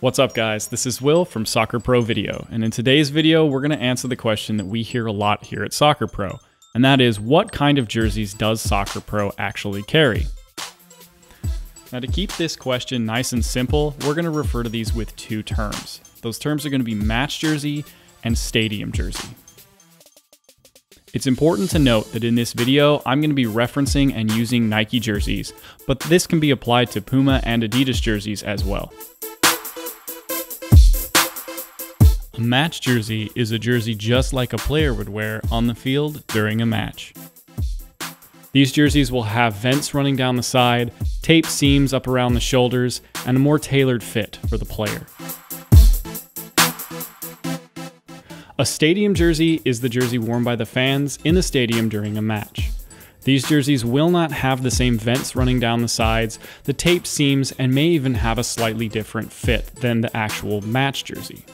What's up guys, this is Will from Soccer Pro Video, and in today's video we're going to answer the question that we hear a lot here at Soccer Pro, and that is what kind of jerseys does Soccer Pro actually carry? Now to keep this question nice and simple, we're going to refer to these with two terms. Those terms are going to be match jersey and stadium jersey. It's important to note that in this video, I'm going to be referencing and using Nike jerseys, but this can be applied to Puma and Adidas jerseys as well. A match jersey is a jersey just like a player would wear on the field during a match. These jerseys will have vents running down the side, tape seams up around the shoulders, and a more tailored fit for the player. A stadium jersey is the jersey worn by the fans in the stadium during a match. These jerseys will not have the same vents running down the sides, the tape seams, and may even have a slightly different fit than the actual match jersey.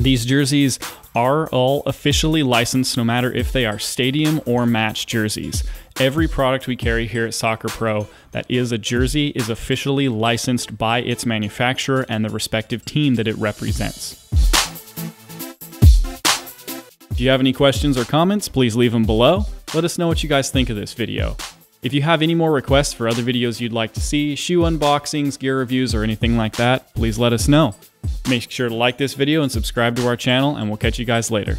These jerseys are all officially licensed no matter if they are stadium or match jerseys. Every product we carry here at Soccer Pro that is a jersey is officially licensed by its manufacturer and the respective team that it represents. If you have any questions or comments, please leave them below. Let us know what you guys think of this video. If you have any more requests for other videos you'd like to see, shoe unboxings, gear reviews, or anything like that, please let us know. Make sure to like this video and subscribe to our channel, and we'll catch you guys later.